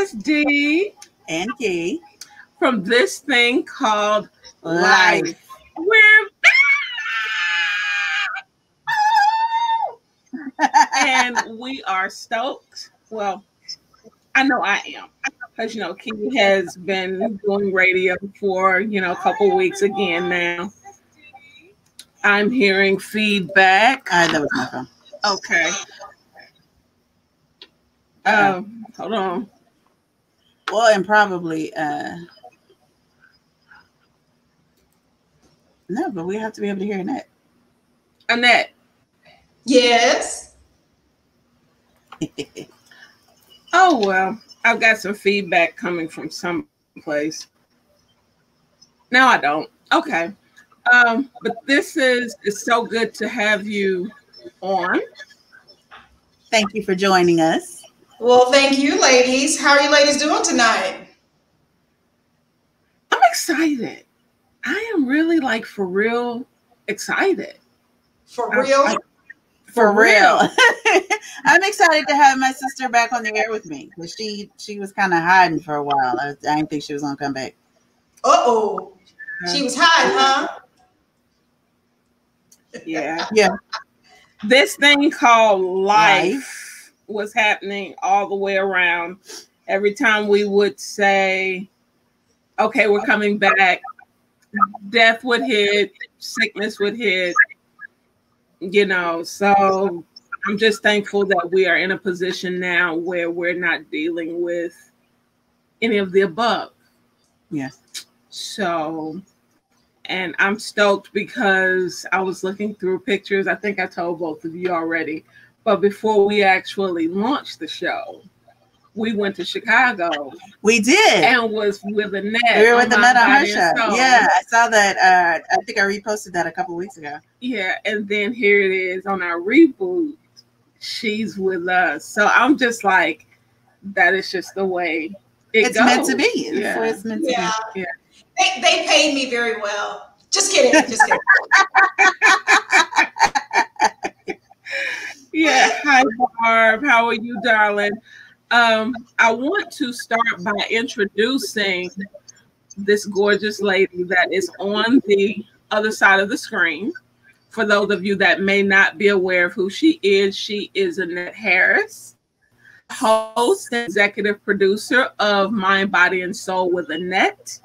is Dee and Kee from this thing called life. life. We're back! and we are stoked. Well, I know I am because you know Kee has been doing radio for you know a couple weeks again now. I'm hearing feedback. Uh, that was my phone. Okay. Um, hold on. Well, and probably uh no, but we have to be able to hear Annette. Annette. Yes. oh well, I've got some feedback coming from some place. No, I don't. Okay. Um, but this is it's so good to have you on. Thank you for joining us. Well, thank you, ladies. How are you ladies doing tonight? I'm excited. I am really like for real excited. For real? I, I, for, for real. real. I'm excited to have my sister back on the air with me because she she was kind of hiding for a while. I, I didn't think she was gonna come back. Uh oh, she was hiding, huh? Yeah, yeah. This thing called life. life was happening all the way around. Every time we would say, okay, we're coming back, death would hit, sickness would hit, you know. So I'm just thankful that we are in a position now where we're not dealing with any of the above. Yes. So, and I'm stoked because I was looking through pictures. I think I told both of you already but before we actually launched the show, we went to Chicago. We did, and was with Annette. We were with Annette on her show. Yeah, I saw that. Uh, I think I reposted that a couple weeks ago. Yeah, and then here it is on our reboot. She's with us, so I'm just like, that is just the way it it's goes. meant to be. Yeah. It's meant to yeah. be. Yeah. They, they paid me very well. Just kidding. Just kidding. yeah. Hi, Barb. How are you, darling? Um, I want to start by introducing this gorgeous lady that is on the other side of the screen. For those of you that may not be aware of who she is, she is Annette Harris, host and executive producer of Mind, Body, and Soul with Annette.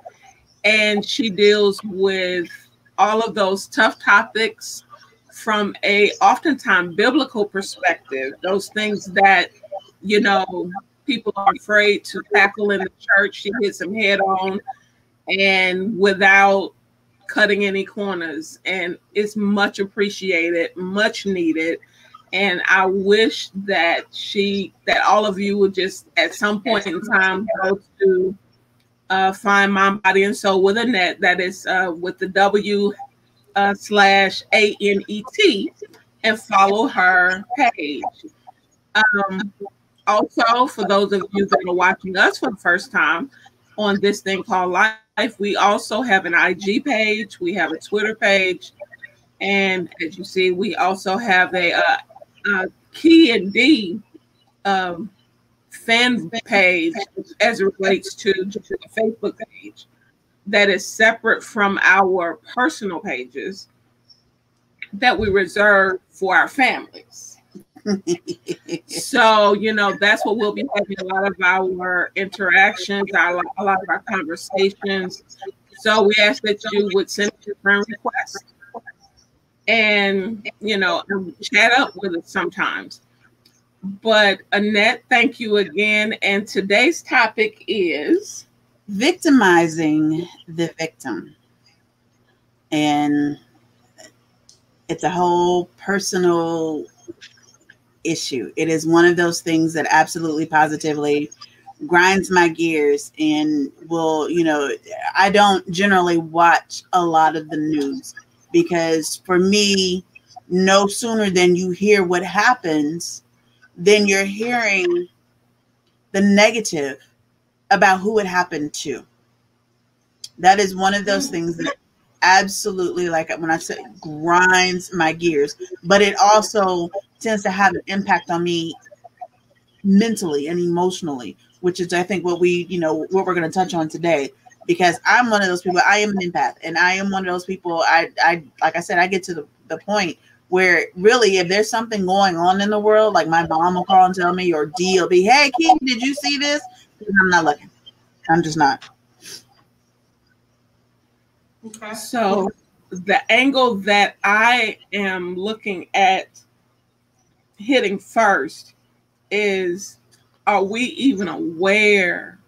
And she deals with all of those tough topics from a oftentimes biblical perspective, those things that you know people are afraid to tackle in the church, she hits them head on and without cutting any corners. And it's much appreciated, much needed. And I wish that she, that all of you would just at some point in time go to uh, find Mind, Body, and Soul with Annette. That is uh, with the W uh, slash A N E T and follow her page. Um, also, for those of you that are watching us for the first time on this thing called Life, we also have an IG page, we have a Twitter page, and as you see, we also have a, uh, a Kee and Dee um, fan page as it relates to, to the Facebook page that is separate from our personal pages that we reserve for our families. so, you know, that's what we'll be having a lot of our interactions, our, a lot of our conversations. So we ask that you would send your friend requests and, you know, um, chat up with us sometimes. But Annette, thank you again. And today's topic is victimizing the victim. And it's a whole personal issue. It is one of those things that absolutely positively grinds my gears and will, you know, I don't generally watch a lot of the news because for me, no sooner than you hear what happens, then you're hearing the negative about who it happened to. That is one of those things that absolutely, like when I said, grinds my gears, but it also tends to have an impact on me mentally and emotionally, which is I think what we, you know, what we're going to touch on today. Because I'm one of those people. I am an empath, and I am one of those people. I, I, like I said, I get to the, the point where really, if there's something going on in the world, like my mom will call and tell me, or Dee will be, "Hey, King, did you see this?" I'm not looking. I'm just not. Okay. So the angle that I am looking at hitting first is are we even aware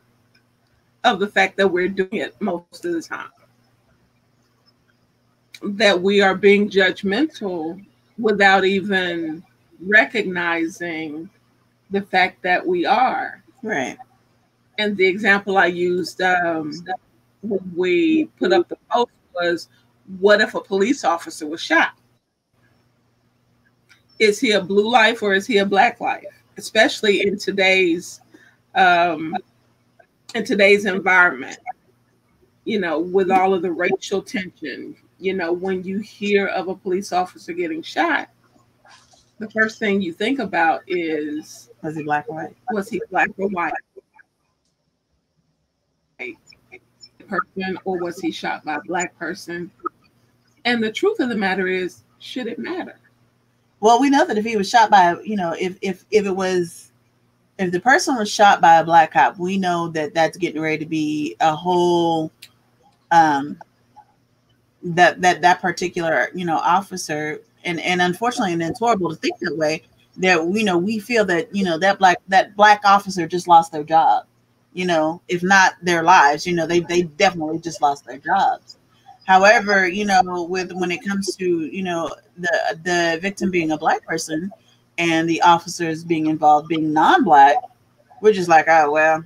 of the fact that we're doing it most of the time? That we are being judgmental without even recognizing the fact that we are. Right. And the example I used um, when we put up the post was what if a police officer was shot? Is he a blue life or is he a black life? Especially in today's um, in today's environment, you know, with all of the racial tension, you know, when you hear of a police officer getting shot, the first thing you think about is was he black or white? Was he black or white? Person or was he shot by a black person? And the truth of the matter is, should it matter? Well, we know that if he was shot by, you know, if if if it was, if the person was shot by a black cop, we know that that's getting ready to be a whole, um, that that that particular you know officer, and and unfortunately, and it's horrible to think that way. That you know we feel that you know that black that black officer just lost their job, you know, if not their lives, you know, they they definitely just lost their jobs. However, you know, with when it comes to you know the the victim being a black person and the officers being involved being non-black, we're just like, oh well,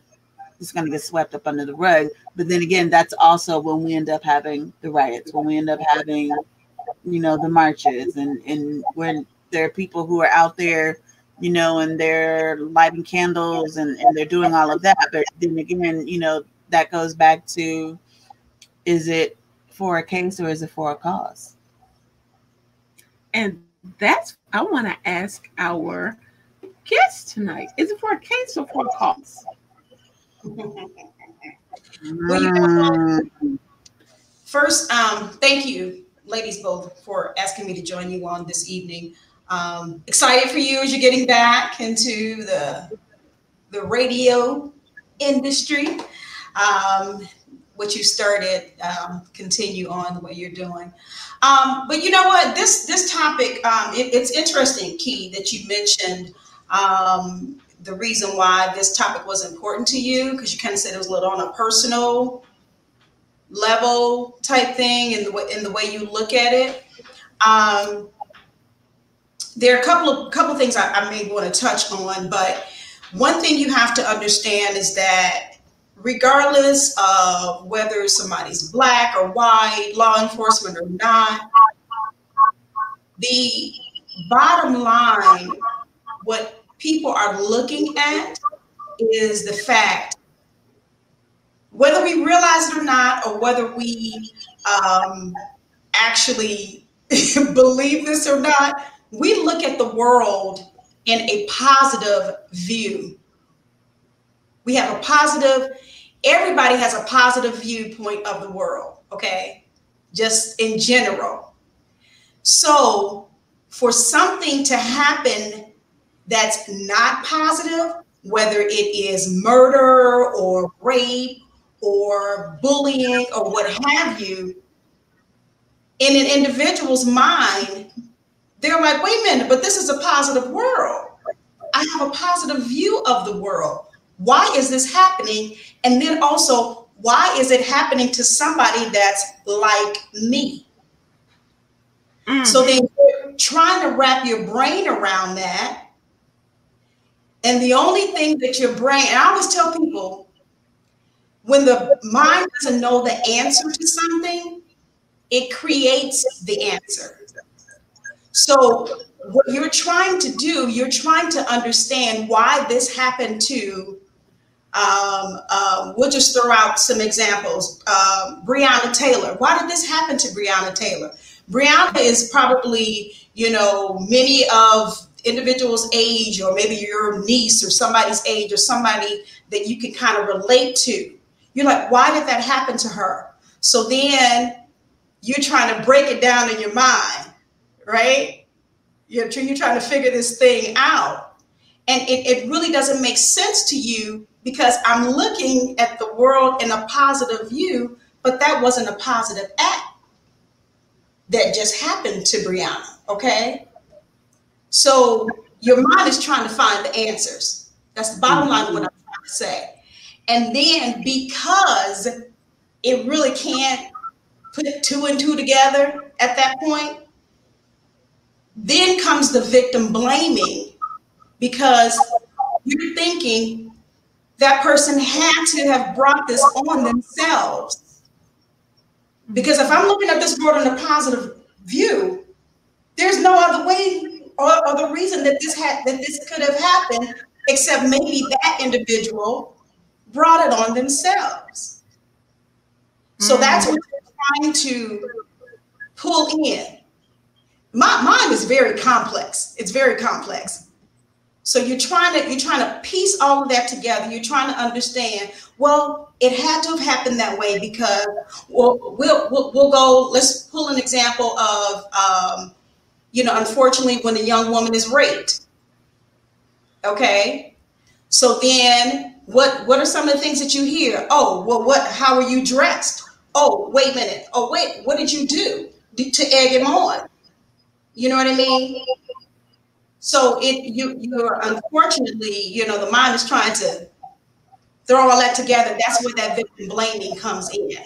it's going to get swept up under the rug. But then again, that's also when we end up having the riots, when we end up having, you know, the marches, and and when there are people who are out there, you know, and they're lighting candles and and they're doing all of that. But then again, you know, that goes back to, is it for a case or is it for a cause? And that's I want to ask our guest tonight. Is it for a case or for a cause? well, you know, first, um, thank you, ladies both, for asking me to join you on this evening. Um, excited for you as you're getting back into the the radio industry. Um, what you started, um, continue on what you're doing. Um, but you know what? This this topic, um, it, it's interesting, Kee, that you mentioned um, the reason why this topic was important to you because you kind of said it was a little on a personal level type thing in the way in the way you look at it. Um, there are a couple of couple of things I, I may want to touch on, but one thing you have to understand is that regardless of whether somebody's black or white, law enforcement or not, the bottom line, what people are looking at is the fact, whether we realize it or not, or whether we um, actually believe this or not, we look at the world in a positive view. We have a positive everybody has a positive viewpoint of the world, okay? Just in general. So, for something to happen that's not positive, whether it is murder or rape or bullying or what have you, in an individual's mind, they're like, wait a minute, but this is a positive world. I have a positive view of the world. Why is this happening? And then also, why is it happening to somebody that's like me? Mm. So then you're trying to wrap your brain around that. And the only thing that your brain, and I always tell people, when the mind doesn't know the answer to something, it creates the answer. So, what you're trying to do, you're trying to understand why this happened to um, um, we'll just throw out some examples. Um, Breonna Taylor. Why did this happen to Breonna Taylor? Breonna is probably, you know, many of individual's age, or maybe your niece or somebody's age, or somebody that you can kind of relate to. You're like, why did that happen to her? So then you're trying to break it down in your mind, right? You're, you're trying to figure this thing out. And it, it really doesn't make sense to you because I'm looking at the world in a positive view, but that wasn't a positive act that just happened to Breonna, okay? So your mind is trying to find the answers. That's the bottom line of what I'm trying to say. And then because it really can't put two and two together at that point, then comes the victim blaming because you're thinking that person had to have brought this on themselves. Because if I'm looking at this world in a positive view, there's no other way or other reason that this had that this could have happened except maybe that individual brought it on themselves. So mm-hmm. that's what you're trying to pull in. My mind is very complex. It's very complex. So you're trying to you're trying to piece all of that together. You're trying to understand. Well, it had to have happened that way because well, we'll we'll, we'll go. Let's pull an example of um, you know, unfortunately, when a young woman is raped. Okay, so then what what are some of the things that you hear? Oh, well, what? How are you dressed? Oh, wait a minute. Oh, wait, what did you do to egg him on? You know what I mean? So it you you're unfortunately, you know, the mind is trying to throw all that together. That's where that victim blaming comes in.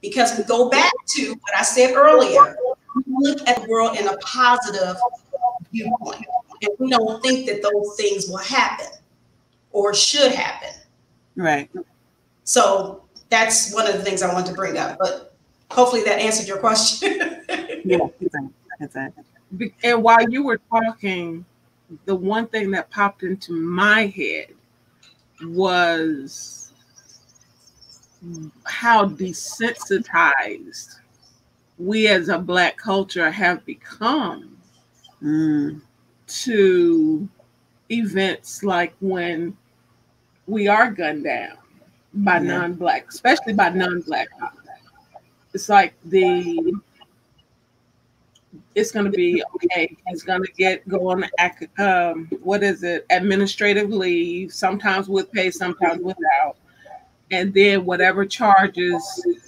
Because we go back to what I said earlier, we look at the world in a positive viewpoint. And we don't think that those things will happen or should happen. Right. So that's one of the things I want to bring up. But hopefully that answered your question. yeah, exactly. And while you were talking, the one thing that popped into my head was how desensitized we as a black culture have become mm. to events like when we are gunned down by yeah. non-black, especially by non-black. It's like the it's going to be okay. It's going to get going. um, what is it? Administrative leave, sometimes with pay, sometimes without, and then whatever charges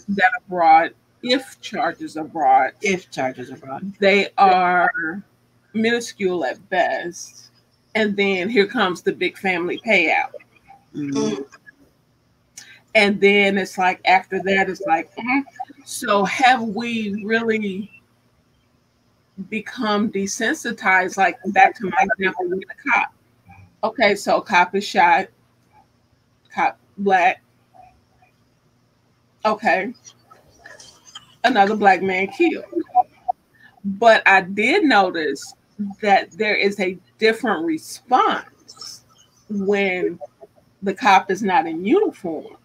that are brought, if charges are brought, if charges are brought, they are minuscule at best, and then here comes the big family payout. Mm-hmm. And then it's like after that, it's like, mm-hmm. so have we really become desensitized. Like back to my example with the cop. Okay, so cop is shot, cop black. Okay. Another black man killed. But I did notice that there is a different response when the cop is not in uniform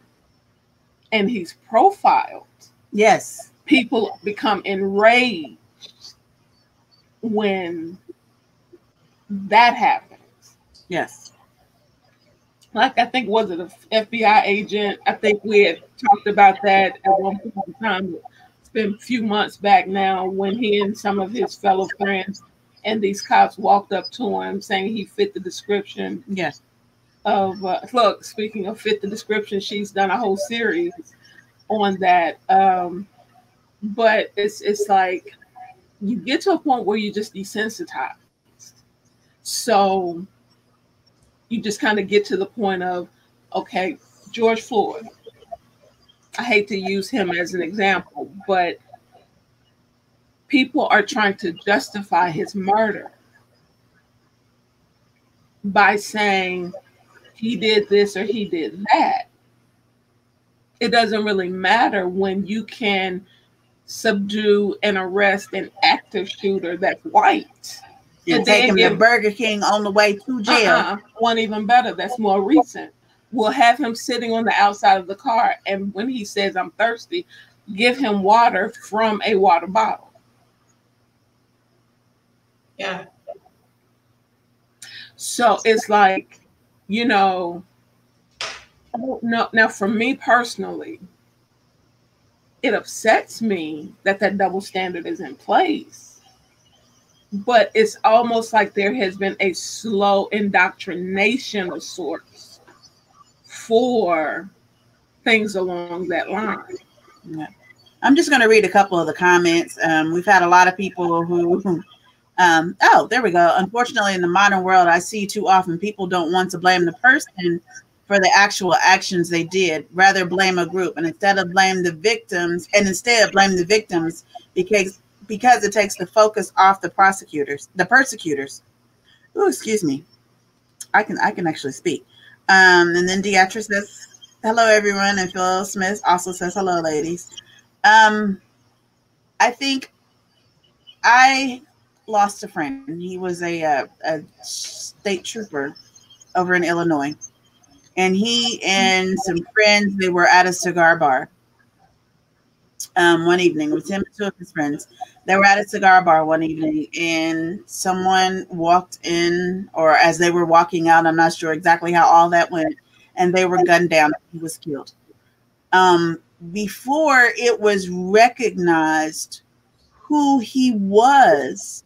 and he's profiled. Yes. People become enraged when that happens. Yes. Like I think was it an FBI agent? I think we had talked about that at one point in time. It's been a few months back now when he and some of his fellow friends and these cops walked up to him saying he fit the description. Yes. Of uh, look, speaking of fit the description, she's done a whole series on that. Um, but it's it's like you get to a point where you're just desensitized. So you just kind of get to the point of, okay, George Floyd. I hate to use him as an example, but people are trying to justify his murder by saying he did this or he did that. It doesn't really matter when you can subdue and arrest an active shooter that's white. And take him to Burger King on the way to jail. Uh-uh, one even better, that's more recent. We'll have him sitting on the outside of the car, and when he says, I'm thirsty, give him water from a water bottle. Yeah. So it's like, you know, no, now for me personally, it upsets me that that double standard is in place. But it's almost like there has been a slow indoctrination of sorts for things along that line. Yeah. I'm just going to read a couple of the comments. Um, we've had a lot of people who, um, oh, there we go. Unfortunately, in the modern world, I see too often people don't want to blame the person for the actual actions they did, rather blame a group, and instead of blame the victims, and instead of blame the victims because because it takes the focus off the prosecutors, the persecutors. Oh, excuse me. I can I can actually speak. Um, and then Deatra says, "Hello, everyone," and Phil Smith also says, "Hello, ladies." Um, I think I lost a friend. He was a, a, a state trooper over in Illinois, and he and some friends they were at a cigar bar. Um, one evening, with him and two of his friends. They were at a cigar bar one evening, and someone walked in, or as they were walking out, I'm not sure exactly how all that went, and they were gunned down. He was killed. Um, before it was recognized who he was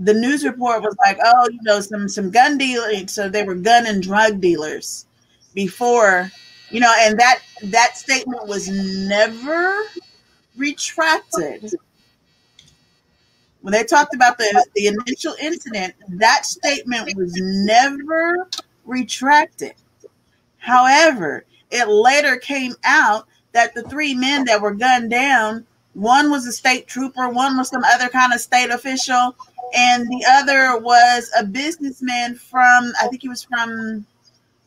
the news report was like oh you know some some gun dealing so they were gun and drug dealers before you know and that that statement was never retracted. When they talked about the the initial incident that statement was never retracted. However it later came out that the three men that were gunned down, one was a state trooper, one was some other kind of state official, and the other was a businessman from, I think he was from,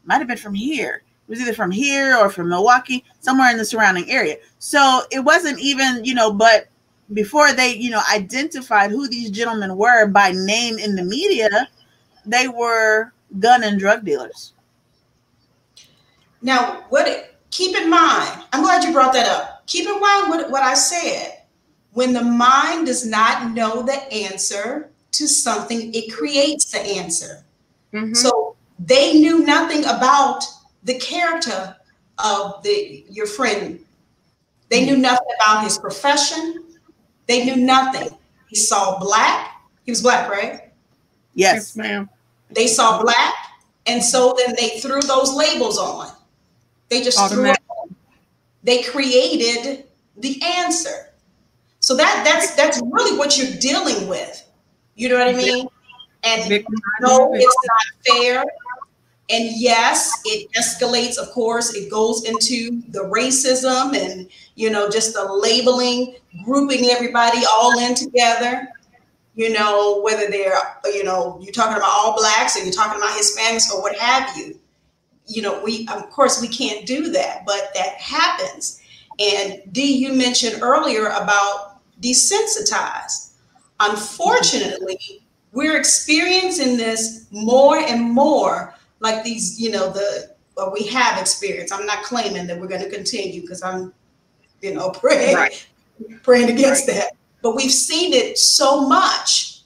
might have been from here. It was either from here or from Milwaukee, somewhere in the surrounding area. So it wasn't even, you know, but before they, you know, identified who these gentlemen were by name in the media, they were gun and drug dealers. Now, what keep in mind, I'm glad you brought that up. Keep in mind what, what I said. When the mind does not know the answer to something, it creates the answer. Mm-hmm. So they knew nothing about the character of the your friend. They knew nothing about his profession. They knew nothing. He saw black. He was black, right? Yes, yes ma'am. They saw black, and so then they threw those labels on. They just threw it They created the answer. So that that's that's really what you're dealing with. You know what I mean? And no, it's not fair. And yes, it escalates, of course, it goes into the racism and you know, just the labeling, grouping everybody all in together. You know, whether they're, you know, you're talking about all blacks or you're talking about Hispanics or what have you you know, we of course we can't do that, but that happens. And Dee, you mentioned earlier about desensitized. Unfortunately, we're experiencing this more and more, like these, you know, the well, we have experienced. I'm not claiming that we're going to continue because I'm, you know, praying, right. praying against right. that. But we've seen it so much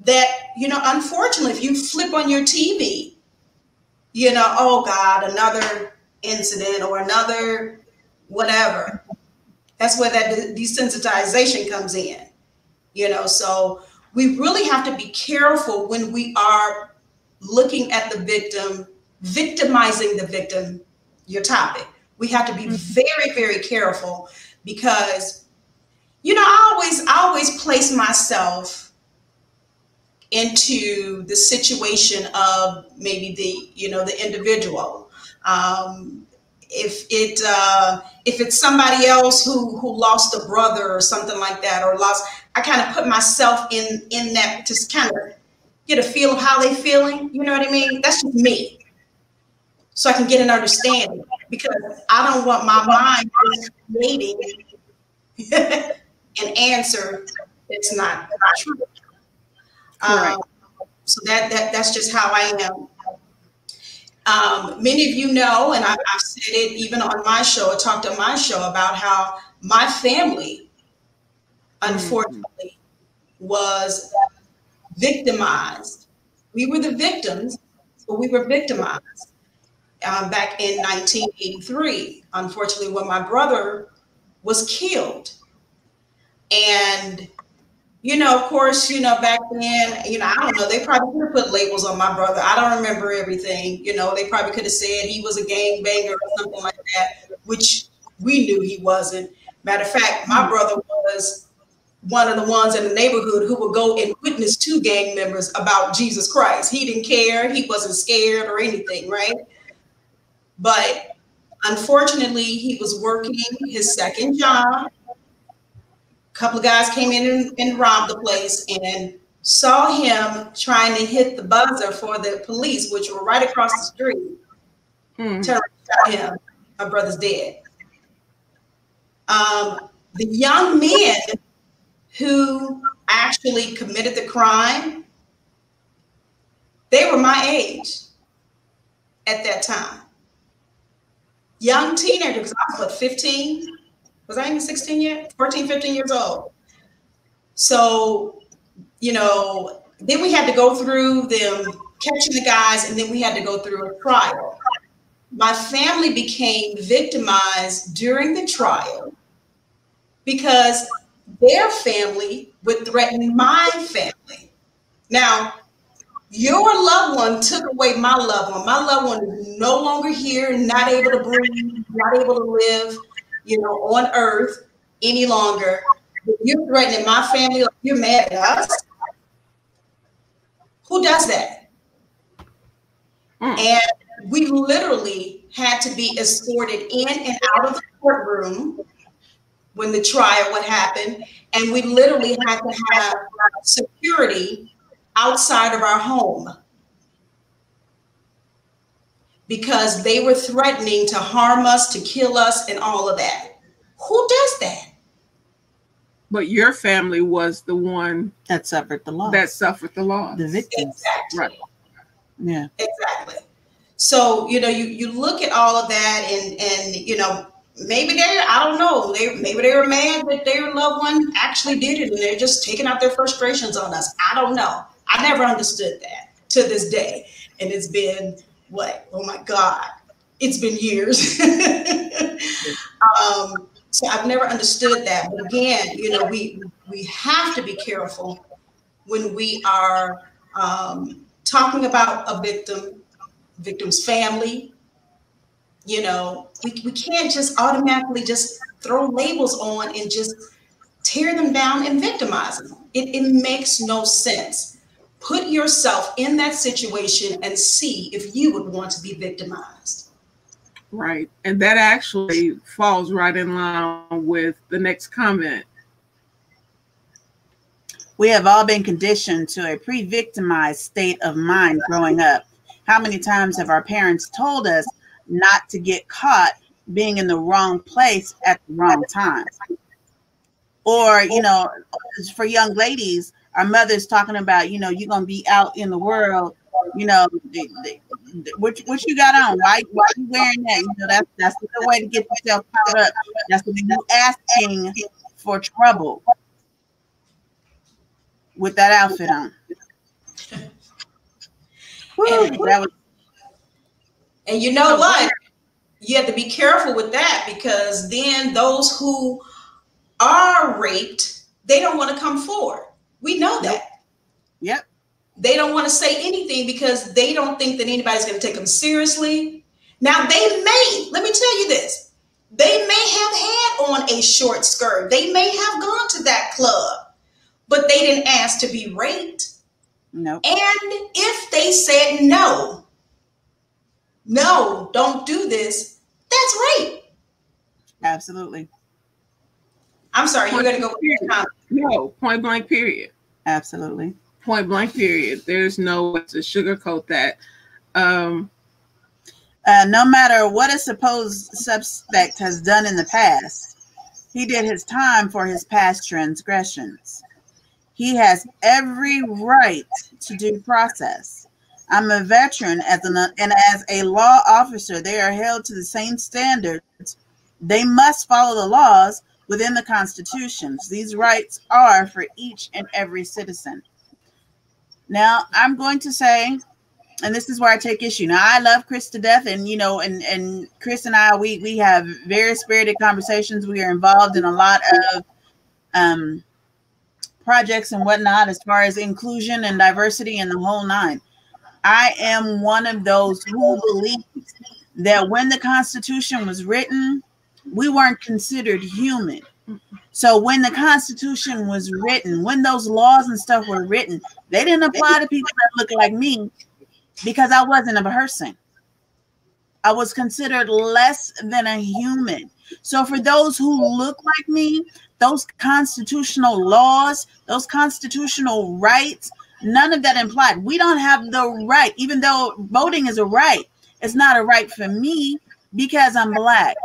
that, you know, unfortunately, if you flip on your TV you know, oh God, another incident or another whatever. That's where that desensitization comes in, you know. So we really have to be careful when we are looking at the victim, victimizing the victim, your topic. We have to be mm-hmm. very, very careful because, you know, I always, I always place myself into the situation of maybe the you know the individual um, if it uh, if it's somebody else who who lost a brother or something like that or lost i kind of put myself in in that just kind of get a feel of how they're feeling you know what i mean? That's just me. So i can get an understanding because i don't want my mind creating an answer that's not true. Um, so that, that that's just how I am. Um, many of you know, and I, have said it even on my show, I talked on my show about how my family, unfortunately, mm-hmm. was victimized We were the victims, but we were victimized um, back in 1983. Unfortunately, when my brother was killed. And, you know, of course, you know, back then, you know, I don't know, they probably could have put labels on my brother. I don't remember everything. You know, they probably could have said he was a gang banger or something like that, which we knew he wasn't. Matter of fact, my brother was one of the ones in the neighborhood who would go and witness to gang members about Jesus Christ. He didn't care, he wasn't scared or anything, right? But unfortunately, he was working his second job. A couple of guys came in and, and robbed the place and saw him trying to hit the buzzer for the police, which were right across the street. Hmm. Turned him. My brother's dead. Um, the young men who actually committed the crime, they were my age at that time young teenagers, I was what, 15? Was I even 16 yet? 14, 15 years old. So, you know, then we had to go through them catching the guys, and then we had to go through a trial. My family became victimized during the trial because their family would threaten my family. Now, your loved one took away my loved one. My loved one is no longer here, not able to breathe, not able to live, you know, on earth any longer. You're threatening my family, like you're mad at us. Who does that? Mm. And we literally had to be escorted in and out of the courtroom when the trial would happen. And we literally had to have security outside of our home because they were threatening to harm us, to kill us, and all of that. Who does that? But your family was the one that suffered the loss. That suffered the loss. The victims. Exactly. Right. Yeah. Exactly. So, you know, you, you look at all of that and and you know, maybe they I don't know, they maybe they were mad that their loved one actually did it and they're just taking out their frustrations on us. I don't know. I never understood that to this day. And it's been what? Oh my God. It's been years. um, so I've never understood that. But again, you know, we we have to be careful when we are um, talking about a victim, victim's family. You know, we, we can't just automatically just throw labels on and just tear them down and victimize them. It, it makes no sense put yourself in that situation and see if you would want to be victimized. Right. And that actually falls right in line with the next comment. We have all been conditioned to a pre victimized state of mind growing up. How many times have our parents told us not to get caught being in the wrong place at the wrong time? Or, you know, for young ladies, our mothers talking about, you know, you're gonna be out in the world, you know, the, the, the, what, what you got on? Why why you wearing that? You know, that's that's the way to get yourself caught up. That's when you asking for trouble with that outfit on. Woo, that was, and you know what? You have to be careful with that because then those who are raped, they don't want to come forward. We know that. Yep. They don't want to say anything because they don't think that anybody's going to take them seriously. Now, they may, let me tell you this, they may have had on a short skirt. They may have gone to that club, but they didn't ask to be raped. No. Nope. And if they said no, no, don't do this, that's rape. Absolutely. I'm sorry, you're going to go. No, point blank, period. Absolutely. Point blank, period. There's no way to sugarcoat that. Um, uh, no matter what a supposed suspect has done in the past, he did his time for his past transgressions. He has every right to due process. I'm a veteran as an and as a law officer, they are held to the same standards. They must follow the laws within the constitutions. These rights are for each and every citizen. Now, I'm going to say, and this is where I take issue. Now, I love Chris to death, and you know, and and Chris and I, we we have very spirited conversations. We are involved in a lot of um, projects and whatnot as far as inclusion and diversity and the whole nine. I am one of those who believes that when the Constitution was written, we weren't considered human. So when the Constitution was written, when those laws and stuff were written, they didn't apply to people that look like me because I wasn't a person. I was considered less than a human. So for those who look like me, those constitutional laws, those constitutional rights, none of that implied. We don't have the right, even though voting is a right, it's not a right for me because I'm black.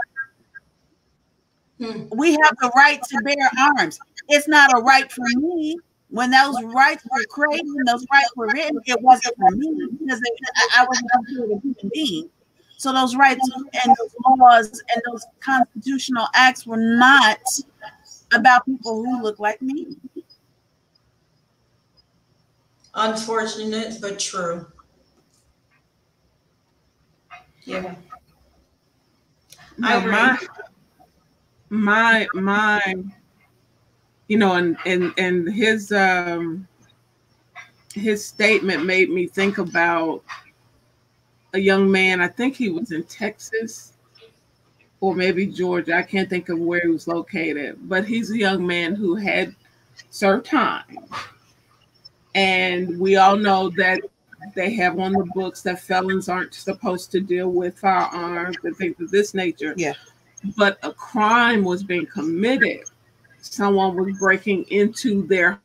Hmm. We have the right to bear arms. It's not a right for me. When those rights were created, when those rights were written, it wasn't for me because I, I wasn't a human being. So those rights and those laws and those constitutional acts were not about people who look like me. Unfortunate, but true. Yeah. No, my my my you know and and and his um his statement made me think about a young man i think he was in texas or maybe georgia i can't think of where he was located but he's a young man who had served time and we all know that they have on the books that felons aren't supposed to deal with firearms and things of this nature. Yeah but a crime was being committed. Someone was breaking into their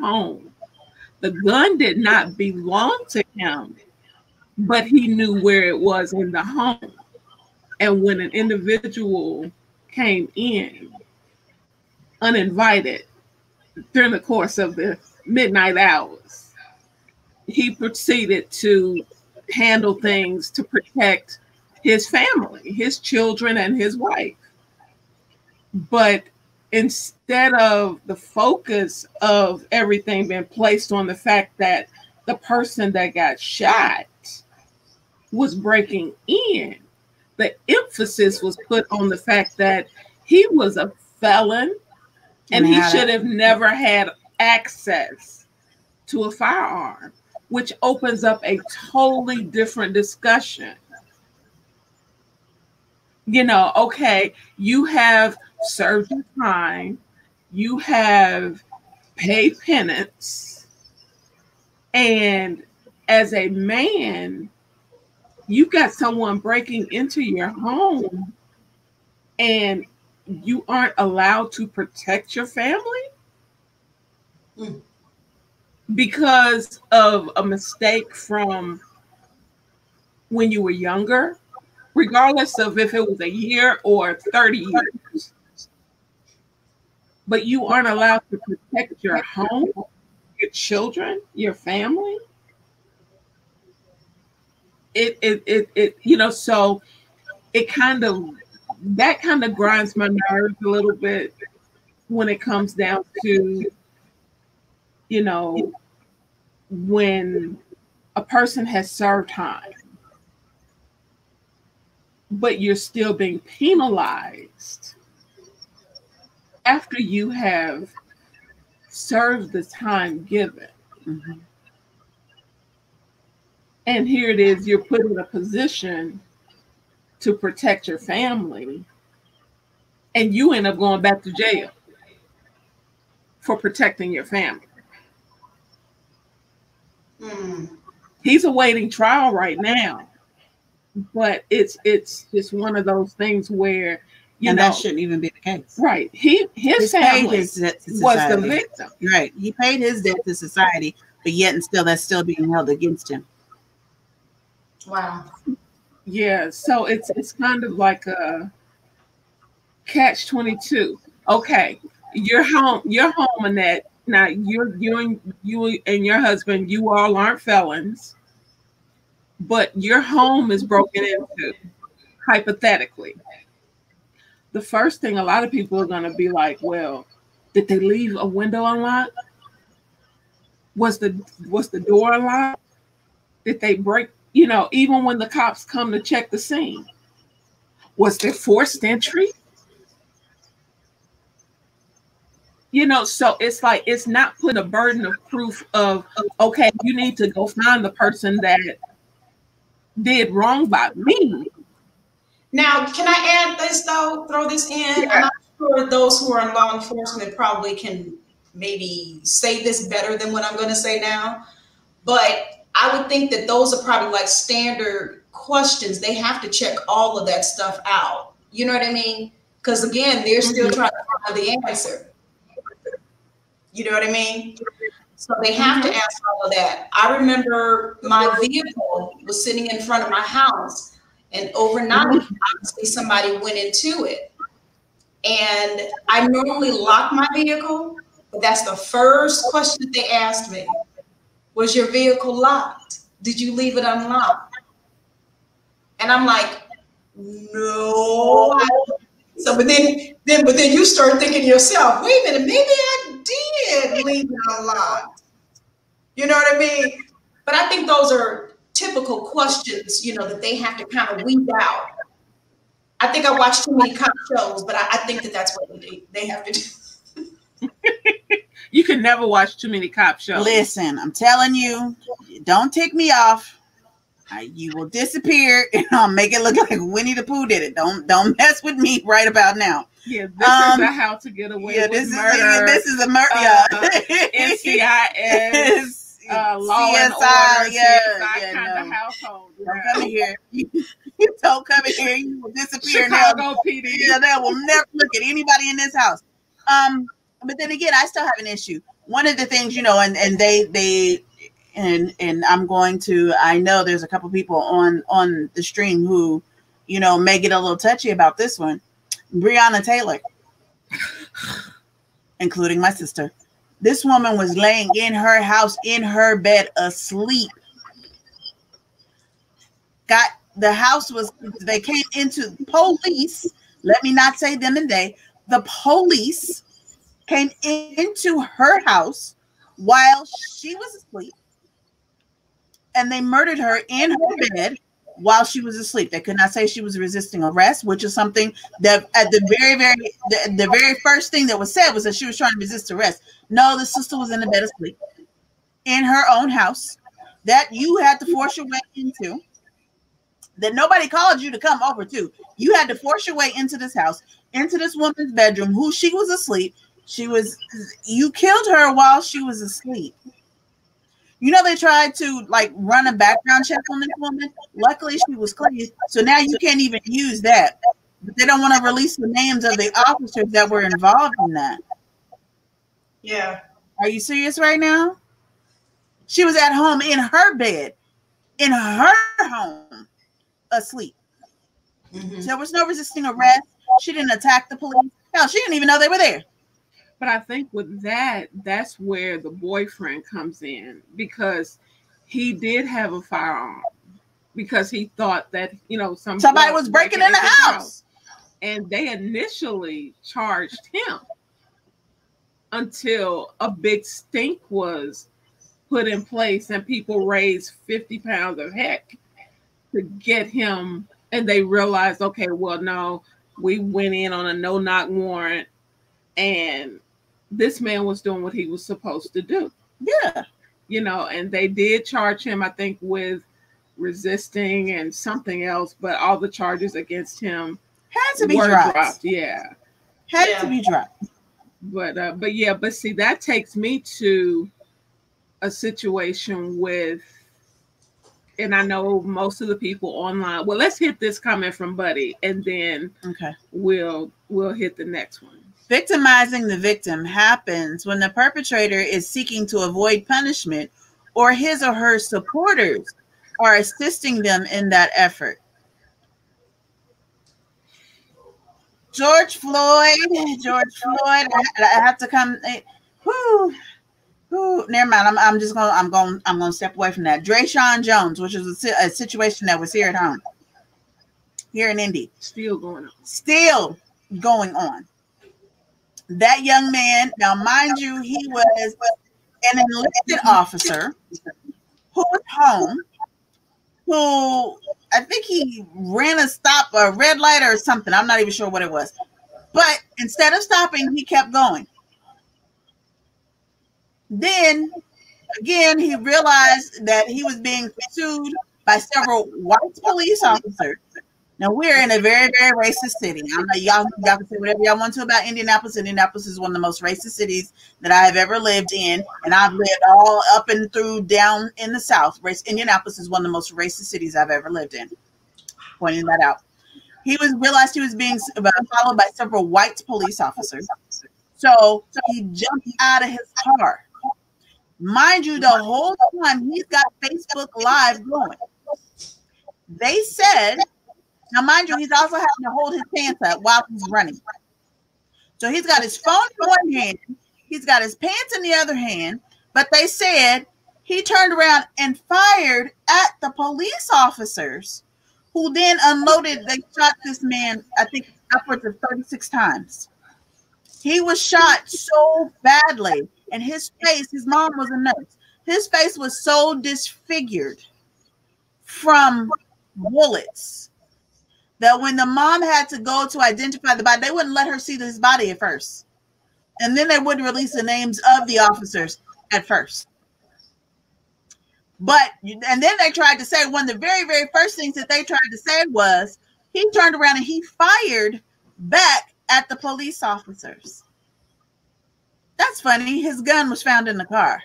home. The gun did not belong to him, but he knew where it was in the home. And when an individual came in uninvited during the course of the midnight hours, he proceeded to handle things to protect his family, his children, and his wife. But instead of the focus of everything being placed on the fact that the person that got shot was breaking in, the emphasis was put on the fact that he was a felon and he should have never had access to a firearm, which opens up a totally different discussion you know, okay, you have served your time, you have paid penance, and as a man, you got someone breaking into your home and you aren't allowed to protect your family. Because of a mistake from when you were younger regardless of if it was a year or 30 years. But you aren't allowed to protect your home, your children, your family. It, it, it, it, you know, so it kind of, that kind of grinds my nerves a little bit when it comes down to, you know, when a person has served time but you're still being penalized after you have served the time given. Mm-hmm. And here it is, you're put in a position to protect your family, and you end up going back to jail for protecting your family. Mm. He's awaiting trial right now but it's it's just one of those things where you and know, that shouldn't even be the case. Right. He his, his family his was the victim. Right. He paid his debt to society, but yet and still that's still being held against him. Wow. Yeah. So it's it's kind of like a catch twenty two. Okay, you're home. You're home, Annette. Now you're you and you and your husband. You all aren't felons but your home is broken into, hypothetically. The first thing a lot of people are going to be like, well, did they leave a window unlocked? Was the was the door unlocked? Did they break? You know, even when the cops come to check the scene, was there forced entry? You know, so it's like it's not putting a burden of proof of okay, you need to go find the person that did wrong by me. Now, can I add this though? Throw this in. Yeah. I'm not sure those who are in law enforcement probably can maybe say this better than what I'm going to say now, but I would think that those are probably like standard questions. They have to check all of that stuff out. You know what I mean? Because again, they're still mm-hmm. trying to find the answer. You know what I mean? So they have to mm-hmm. ask all of that. I remember my vehicle was sitting in front of my house, and overnight, mm-hmm. obviously, somebody went into it. And I normally lock my vehicle, but that's the first question they asked me. Was your vehicle locked? Did you leave it unlocked? And I'm like, no. So, but then, then, but then you start thinking to yourself, wait a minute, maybe I did leave it unlocked. You know what I mean? But I think those are typical questions, you know, that they have to kind of weed out. I think I watch too many cop shows, but I, I think that that's what they, they have to do. you can never watch too many cop shows. Listen, I'm telling you, don't take me off. I, you will disappear, and I'll make it look like Winnie the Pooh did it. Don't don't mess with me right about now. Yeah, this um, is a how to get away yeah, with murder. Is, this is a murder. Uh, NCIS. Uh, law CSI, and order, yeah, CSI yeah, kind no. of household. Don't come in here. You don't come in here. You will disappear. Chicago now. PD. Yeah, they will never look at anybody in this house. Um, but then again, I still have an issue. One of the things, you know, and and they they and and I'm going to I know there's a couple people on on the stream who, you know, may get a little touchy about this one. Breonna Taylor, including my sister. This woman was laying in her house in her bed asleep. Got the house was they came into police. Let me not say them and they. The police came into her house while she was asleep and they murdered her in her bed while she was asleep. They could not say she was resisting arrest, which is something that at the very, very, the, the very first thing that was said was that she was trying to resist arrest. No, the sister was in the bed asleep in her own house that you had to force your way into. That nobody called you to come over to. You had to force your way into this house, into this woman's bedroom, who she was asleep. She was, you killed her while she was asleep. You know, they tried to like run a background check on this woman. Luckily, she was clean. So now you can't even use that. But they don't want to release the names of the officers that were involved in that. Yeah. Are you serious right now? She was at home in her bed, in her home, asleep. Mm-hmm. there was no resisting arrest. She didn't attack the police. Hell, she didn't even know they were there. But I think with that, that's where the boyfriend comes in because he did have a firearm because he thought that you know some somebody was breaking, breaking in the house. house. and they initially charged him until a big stink was put in place and people raised 50 pounds of heck to get him and they realized okay well no we went in on a no knock warrant and this man was doing what he was supposed to do. Yeah. You know, and they did charge him, I think, with resisting and something else, but all the charges against him had to be dropped. dropped. Yeah. Had yeah. to be dropped. But uh, but yeah, but see, that takes me to a situation with and I know most of the people online. Well, let's hit this comment from Buddy and then okay. we'll we'll hit the next one. Victimizing the victim happens when the perpetrator is seeking to avoid punishment or his or her supporters are assisting them in that effort. George Floyd, George Floyd, I, I have to come. Eh, whoo, whoo, never mind. I'm, I'm just gonna, I'm going, I'm gonna step away from that. Dre'Shawn Jones, which is a, a situation that was here at home, here in Indy, still going on, still going on that young man, now mind you, he was an enlisted officer who was home, who I think he ran a stop, a red light or something. I'm not even sure what it was. But instead of stopping, he kept going. Then again, he realized that he was being pursued by several white police officers. Now we're in a very, very racist city. I'm not y'all, y'all can say whatever y'all want to about Indianapolis. Indianapolis is one of the most racist cities that I have ever lived in, and I've lived all up and through down in the South. Race Indianapolis is one of the most racist cities I've ever lived in. Pointing that out. He was realized he was being uh, followed by several white police officers. So he jumped out of his car. Mind you, the whole time he's got Facebook Live going. They said now, mind you, he's also having to hold his pants up while he's running. So he's got his phone in one hand, he's got his pants in the other hand. But they said he turned around and fired at the police officers, who then unloaded. They shot this man, I think, upwards of 36 times. He was shot so badly, and his face, his mom was a nurse, his face was so disfigured from bullets that when the mom had to go to identify the body, they wouldn't let her see his body at first. And then they wouldn't release the names of the officers at first. But, and then they tried to say one of the very, very first things that they tried to say was he turned around and he fired back at the police officers. That's funny. His gun was found in the car.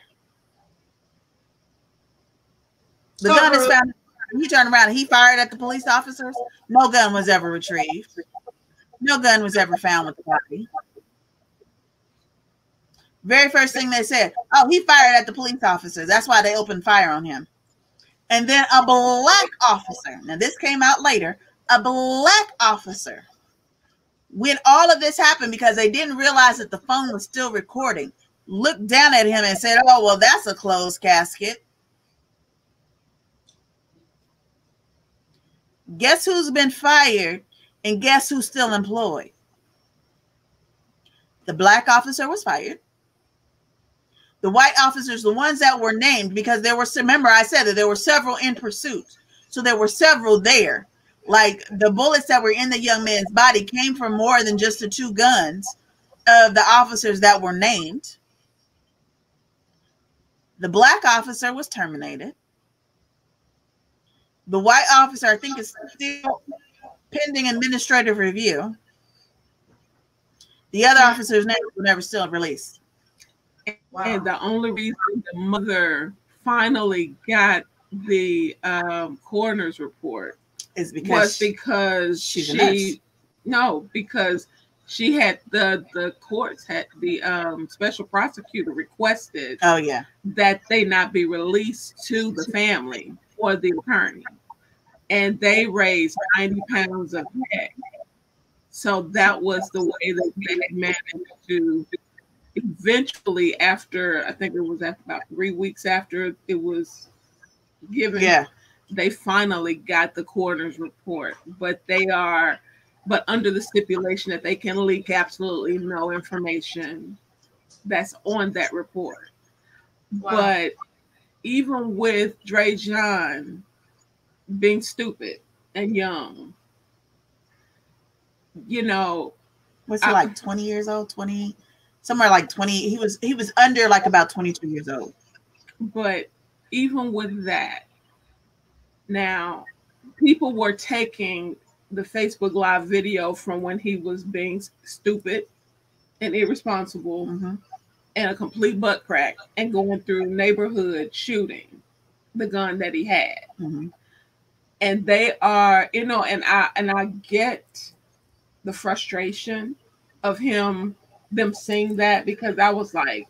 The gun is found he turned around and he fired at the police officers. No gun was ever retrieved. No gun was ever found with the body. Very first thing they said, oh, he fired at the police officers. That's why they opened fire on him. And then a black officer, now this came out later, a black officer, when all of this happened because they didn't realize that the phone was still recording, looked down at him and said, oh, well, that's a closed casket. Guess who's been fired and guess who's still employed? The black officer was fired. The white officers, the ones that were named, because there were, remember, I said that there were several in pursuit. So there were several there. Like the bullets that were in the young man's body came from more than just the two guns of the officers that were named. The black officer was terminated. The white officer, I think, is still pending administrative review. The other officer's name was never still released. Wow. And the only reason the mother finally got the um, coroner's report is because was because she no because she had the the courts had the um, special prosecutor requested oh yeah that they not be released to the family or the attorney and they raised 90 pounds of that. So that was the way that they managed to eventually, after I think it was after about three weeks after it was given, yeah, they finally got the coroner's report. But they are, but under the stipulation that they can leak absolutely no information that's on that report. Wow. But even with Dre'Jon, being stupid and young. You know, was he I, like 20 years old? 20 somewhere like 20. He was he was under like about 22 years old. But even with that, now people were taking the Facebook Live video from when he was being stupid and irresponsible mm-hmm. and a complete butt crack and going through neighborhood shooting the gun that he had. Mm-hmm and they are you know and i and i get the frustration of him them seeing that because i was like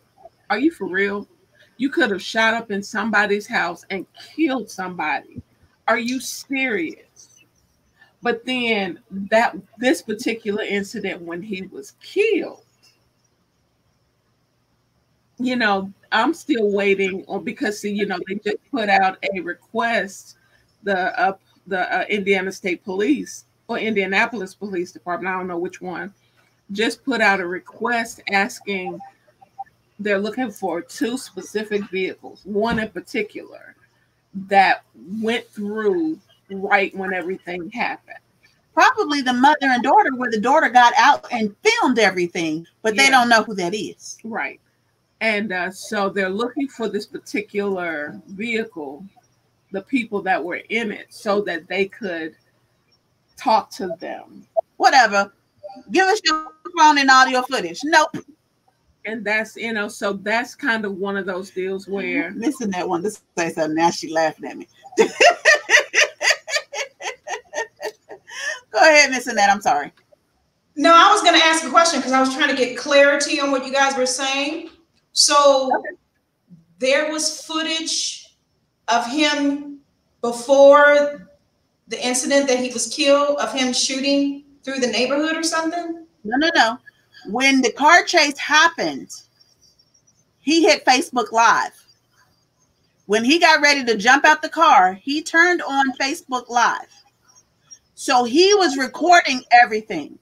are you for real? You could have shot up in somebody's house and killed somebody. Are you serious? But then that this particular incident when he was killed you know i'm still waiting on because see you know they just put out a request the uh, the uh, Indiana State Police or Indianapolis Police Department, I don't know which one, just put out a request asking they're looking for two specific vehicles, one in particular that went through right when everything happened. Probably the mother and daughter, where the daughter got out and filmed everything, but yeah. they don't know who that is. Right. And uh, so they're looking for this particular vehicle, the people that were in it, so that they could talk to them. Whatever. Give us your phone and audio footage. Nope. And that's you know, so that's kind of one of those deals mm-hmm. where missing that one to say something. Now she laughing at me. Go ahead, Miss Annette. I'm sorry. No, I was going to ask a question because I was trying to get clarity on what you guys were saying. So okay. there was footage of him before the incident that he was killed, of him shooting through the neighborhood or something? No, no, no. When the car chase happened, he hit Facebook Live. When he got ready to jump out the car, he turned on Facebook Live. So he was recording everything.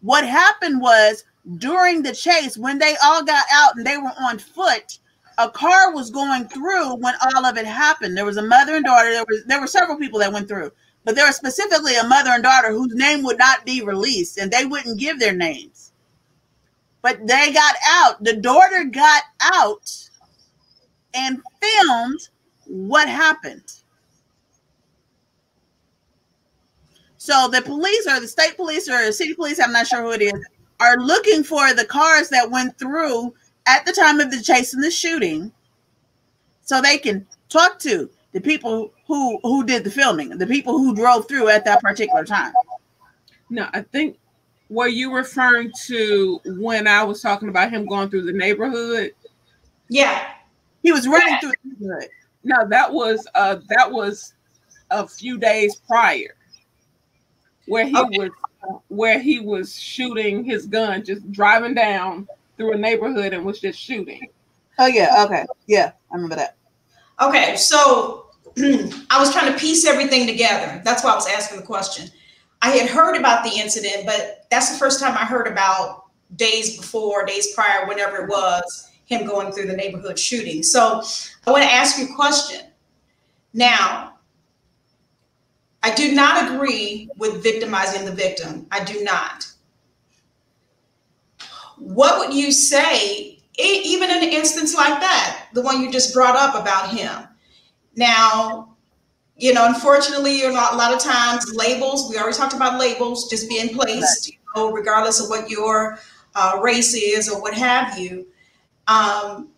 What happened was during the chase, when they all got out and they were on foot, a car was going through when all of it happened. There was a mother and daughter. There was there were several people that went through, but there was specifically a mother and daughter whose name would not be released, and they wouldn't give their names. But they got out. The daughter got out and filmed what happened. So the police or the state police or city police, I'm not sure who it is, are looking for the cars that went through at the time of the chase and the shooting so they can talk to the people who who did the filming, the people who drove through at that particular time. No, I think were you referring to when I was talking about him going through the neighborhood? Yeah. He was running yeah. through the neighborhood. No, that was uh that was a few days prior where he okay. was where he was shooting his gun, just driving down through a neighborhood and was just shooting. Oh yeah, okay, yeah, I remember that. Okay, so I was trying to piece everything together. That's why I was asking the question. I had heard about the incident, but that's the first time I heard about days before, days prior, whenever it was, him going through the neighborhood shooting. So I want to ask you a question. Now, I do not agree with victimizing the victim. I do not. What would you say, even in an instance like that, the one you just brought up about him? Now, you know, unfortunately, a lot, a lot of times labels, we already talked about labels just being placed, you know, regardless of what your uh, race is or what have you. Um,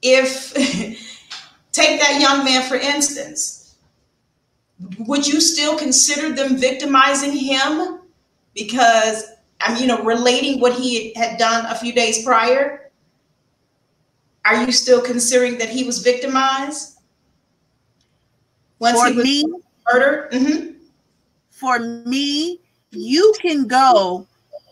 if, take that young man, for instance, would you still consider them victimizing him because I'm, you know, relating what he had done a few days prior? Are you still considering that he was victimized once for he was me, murdered? Mm-hmm. For me, you can go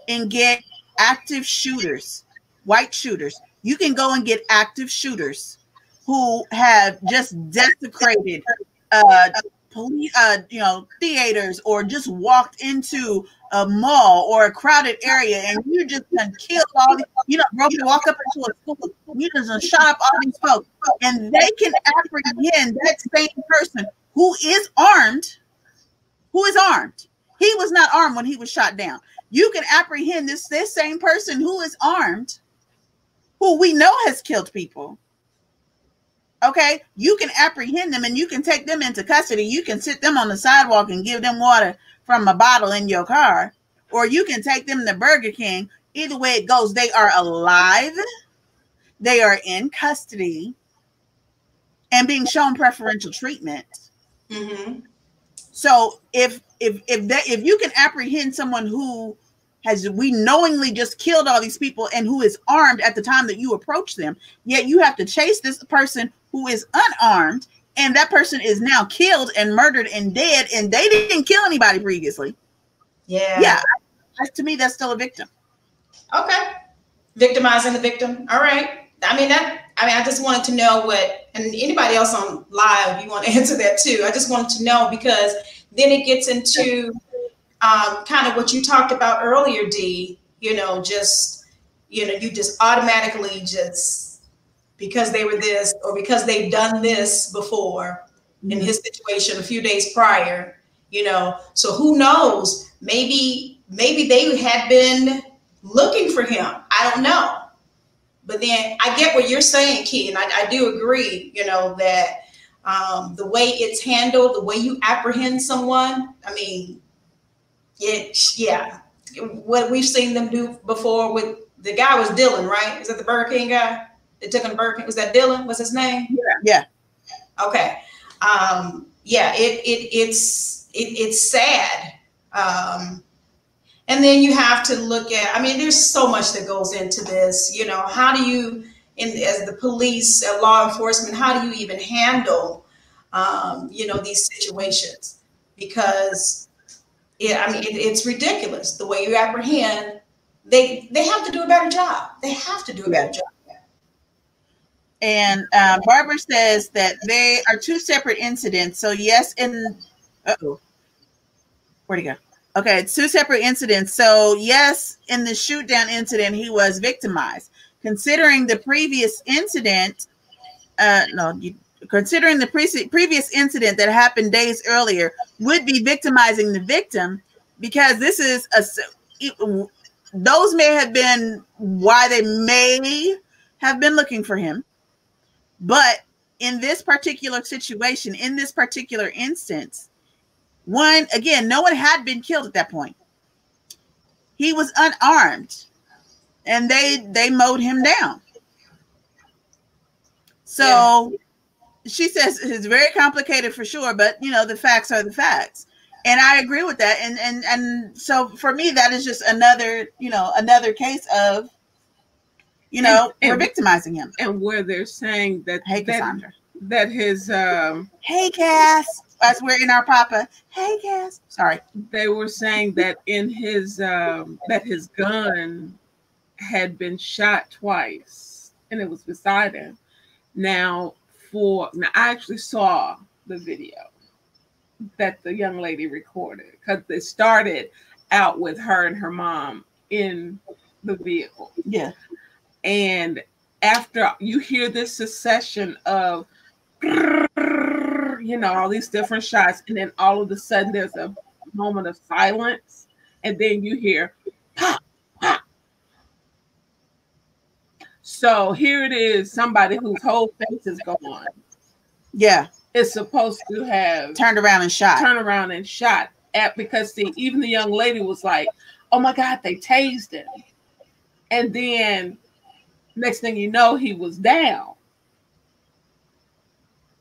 and get active shooters, white shooters. You can go and get active shooters who have just desecrated uh, police, uh, you know, theaters or just walked into a mall or a crowded area and you just done killed all these, you know, bro, walk up into a school, you just done shot up all these folks, and they can apprehend that same person who is armed, who is armed. He was not armed when he was shot down. You can apprehend this this same person who is armed, who we know has killed people okay, you can apprehend them and you can take them into custody. You can sit them on the sidewalk and give them water from a bottle in your car, or you can take them to Burger King. Either way it goes, they are alive, they are in custody, and being shown preferential treatment. Mm-hmm. So if if if that if you can apprehend someone who has we knowingly just killed all these people and who is armed at the time that you approach them, yet you have to chase this person who is unarmed and that person is now killed and murdered and dead and they didn't kill anybody previously. Yeah. Yeah. To me, that's still a victim. Okay. Victimizing the victim. All right. I mean, that, I mean, I just wanted to know what, and anybody else on live, you want to answer that too. I just wanted to know because then it gets into um, kind of what you talked about earlier, Dee, you know, just you know, you just automatically just because they were this or because they've done this before in his situation a few days prior, you know. So who knows? Maybe maybe they had been looking for him. I don't know. But then I get what you're saying, Kee, and I, I do agree, you know, that um, the way it's handled, the way you apprehend someone, I mean, it, yeah, what we've seen them do before with the guy was Dylann, right? Is that the Burger King guy? They took him to Burger King. Was that Dylann? Was his name? Yeah. Yeah. Okay. Um, yeah, it, it it's it, it's sad. Um, and then you have to look at, I mean, there's so much that goes into this. You know, how do you, in as the police, uh, law enforcement, how do you even handle, um, you know, these situations? Because, yeah, I mean, it, it's ridiculous the way you apprehend. They they have to do a better job. They have to do a better job. And uh, Barbara says that they are two separate incidents. So yes, in oh, where'd he go? Okay, it's two separate incidents. So yes, in the shoot down incident, he was victimized. Considering the previous incident, uh, no, you, considering the pre- previous incident that happened days earlier, would be victimizing the victim because this is a. Those may have been why they may have been looking for him but in this particular situation, in this particular instance, one, again, no one had been killed at that point. He was unarmed and they they mowed him down. So yeah. She says it's very complicated for sure, but you know, the facts are the facts. And I agree with that. And and and so for me, that is just another, you know, another case of you know, and, we're victimizing him. And where they're saying that hey, that, that his um hey Cass, as we're in our papa, hey Cass. Sorry. They were saying that in his um that his gun had been shot twice and it was beside him. Now for now I actually saw the video that the young lady recorded because they started out with her and her mom in the vehicle. Yeah. And after you hear this succession of, you know, all these different shots, and then all of a sudden there's a moment of silence, and then you hear pop. So here it is, somebody whose whole face is gone. Yeah. Is supposed to have turned around and shot. Turned around and shot at because see, even the young lady was like, Oh my god, they tased him. And then next thing you know, he was down.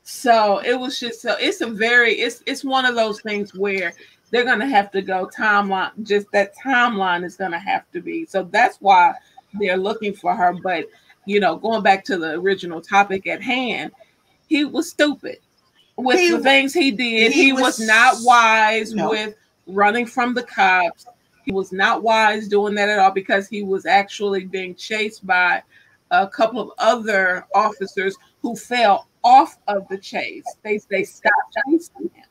So it was just so it's a very it's it's one of those things where they're gonna have to go timeline, just that timeline is gonna have to be. So that's why they're looking for her. But you know, going back to the original topic at hand, he was stupid with he, the things he did. He, he was, was, not wise no. with running from the cops. He was not wise doing that at all because he was actually being chased by a couple of other officers who fell off of the chase. They they stopped chasing him.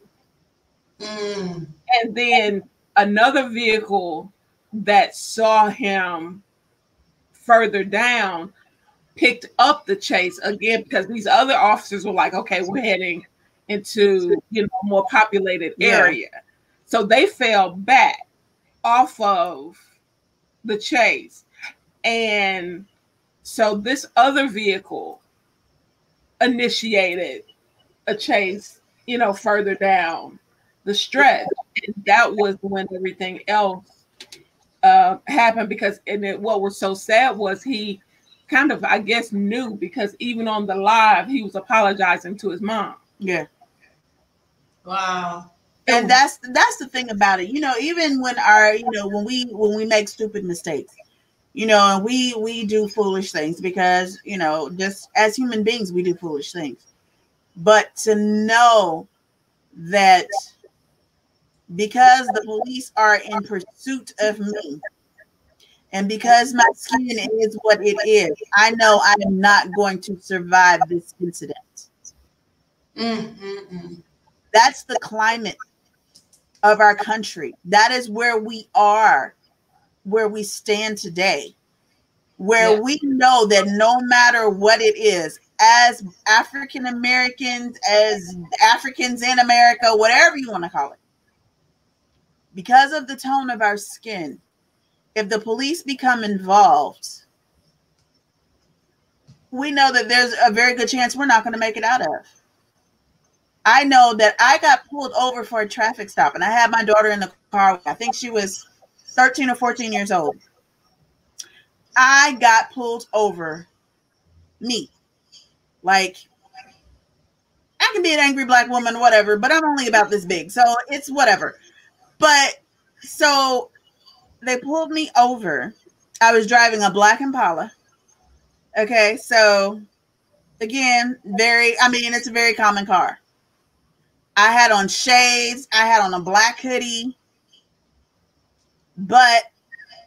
Mm. And then another vehicle that saw him further down picked up the chase again because these other officers were like, okay, we're heading into you know more populated area. Yeah. So they fell back off of the chase. And so this other vehicle initiated a chase, you know, further down the stretch. And that was when everything else uh, happened because and it, what was so sad was he kind of I guess knew because even on the live he was apologizing to his mom. Yeah. Wow. And that's that's the thing about it. You know, even when our, you know, when we when we make stupid mistakes, you know and we we do foolish things because you know just as human beings we do foolish things but to know that because the police are in pursuit of me and because my skin is what it is i know i am not going to survive this incident mm-hmm. that's the climate of our country that is where we are where we stand today. where yeah. we know that no matter what it is, as African Americans, as Africans in America, whatever you want to call it, because of the tone of our skin, if the police become involved, we know that there's a very good chance we're not going to make it out of. I know that I got pulled over for a traffic stop and I had my daughter in the car. I think she was 13 or 14 years old. I got pulled over. Me. Like, I can be an angry black woman, whatever, but I'm only about this big. So it's whatever. But so they pulled me over. I was driving a black Impala. Okay. So again, very, I mean, it's a very common car. I had on shades, I had on a black hoodie. But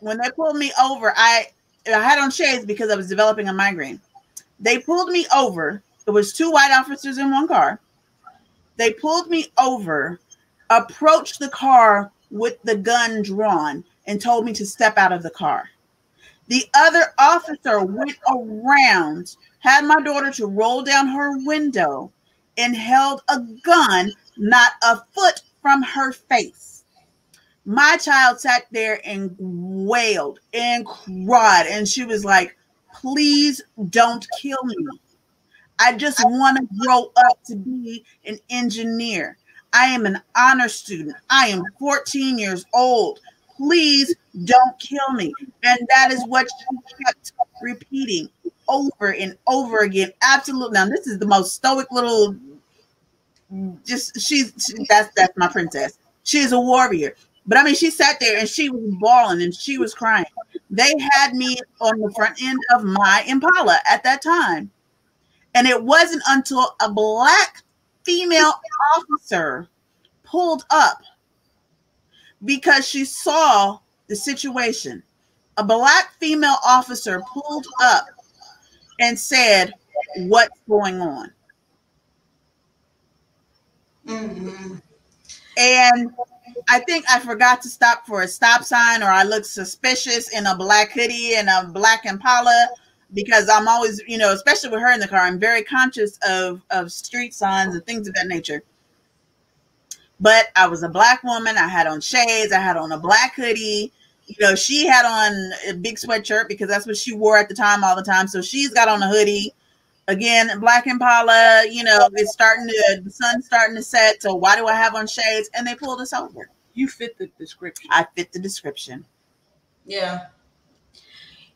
when they pulled me over, I I had on shades because I was developing a migraine. They pulled me over. It was two white officers in one car. They pulled me over, approached the car with the gun drawn, and told me to step out of the car. The other officer went around, had my daughter to roll down her window, and held a gun not a foot from her face. My child sat there and wailed and cried, and she was like, Please don't kill me. I just want to grow up to be an engineer. I am an honor student. I am 14 years old. Please don't kill me. And that is what she kept repeating over and over again. Absolutely. Now, this is the most stoic little just she's that's that's my princess. She is a warrior. But I mean, she sat there and she was bawling and she was crying. They had me on the front end of my Impala at that time. And it wasn't until a black female officer pulled up because she saw the situation. A black female officer pulled up and said, What's going on? Mm-hmm. And I think I forgot to stop for a stop sign, or I looked suspicious in a black hoodie and a black Impala because I'm always, you know, especially with her in the car, I'm very conscious of of street signs and things of that nature. But I was a black woman. I had on shades. I had on a black hoodie. You know, she had on a big sweatshirt because that's what she wore at the time all the time. So she's got on a hoodie again black impala you know it's starting to the sun's starting to set so why do i have on shades and they pulled us over you fit the description i fit the description yeah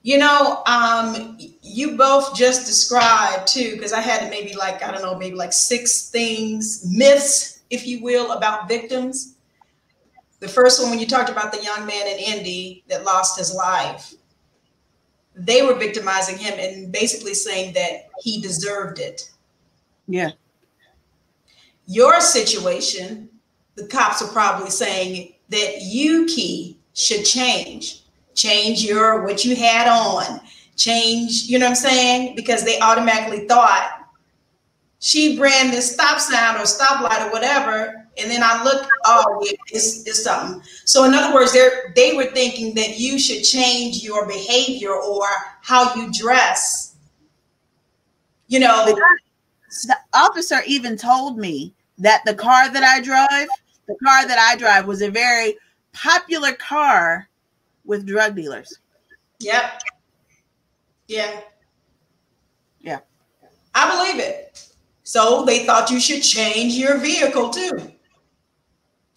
you know um you both just described too because i had maybe like i don't know maybe like six things myths if you will about victims the first one when you talked about the young man in indy that lost his life they were victimizing him and basically saying that he deserved it. Yeah. Your situation, the cops are probably saying that you, Kee, should change. Change your what you had on. Change, you know what I'm saying? Because they automatically thought she ran this stop sign or stoplight or whatever and then I look, oh, it's, it's something. So in other words, they they were thinking that you should change your behavior or how you dress. You know, the officer even told me that the car that I drive, the car that I drive, was a very popular car with drug dealers. Yep. Yeah. Yeah. I believe it. So they thought you should change your vehicle too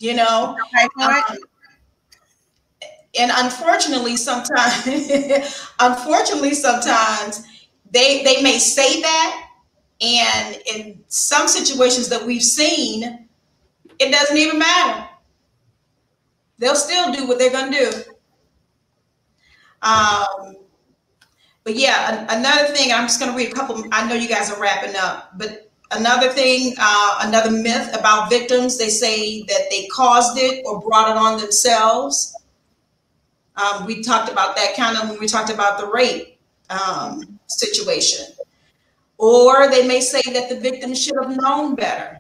you know. Um, and unfortunately, sometimes, unfortunately, sometimes they they may say that, and in some situations that we've seen, it doesn't even matter. They'll still do what they're gonna do. Um, but yeah, another thing. I'm just gonna read a couple. I know you guys are wrapping up, but Another thing, uh, another myth about victims, they say that they caused it or brought it on themselves. Um, we talked about that kind of when we talked about the rape um, situation. Or they may say that the victim should have known better.